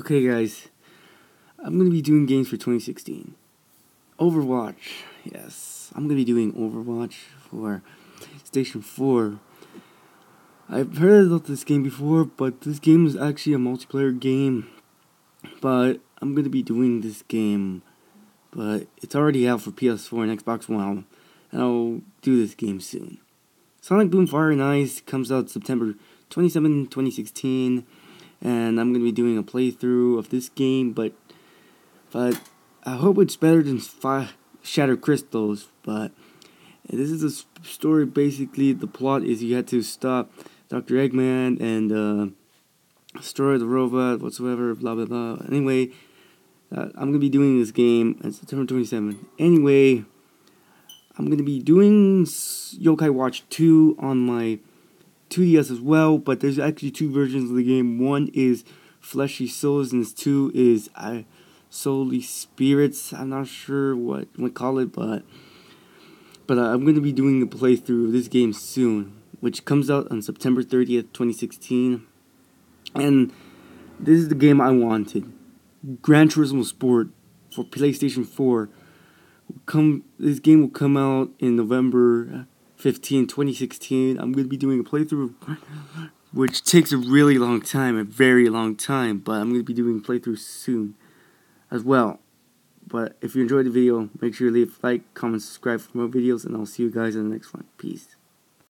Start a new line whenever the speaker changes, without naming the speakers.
Okay, guys, I'm gonna be doing games for 2016. Overwatch, yes, I'm gonna be doing Overwatch for Station 4. I've heard about this game before, but this game is actually a multiplayer game. But I'm gonna be doing this game, but it's already out for PS4 and Xbox One, and I'll do this game soon. Sonic Boom Fire and Ice comes out September 27, 2016 and I'm gonna be doing a playthrough of this game, but but I hope it's better than Fire Shattered Crystals. But this is a story. Basically, the plot is you had to stop Doctor Eggman and uh, destroy the robot, whatsoever. Blah blah blah. Anyway, uh, I'm gonna be doing this game on September 27th. Anyway. I'm gonna be doing Yokai Watch 2 on my 2DS as well, but there's actually two versions of the game. One is Fleshy Souls, and two is I uh, Soully Spirits. I'm not sure what what call it, but but uh, I'm gonna be doing a playthrough of this game soon, which comes out on September 30th, 2016. And this is the game I wanted. Gran Turismo Sport for PlayStation 4. Come this game will come out in November 15, 2016, I'm going to be doing a playthrough, which takes a really long time, a very long time, but I'm going to be doing a playthrough soon as well. But if you enjoyed the video, make sure you leave a like, comment, subscribe for more videos, and I'll see you guys in the next one. Peace.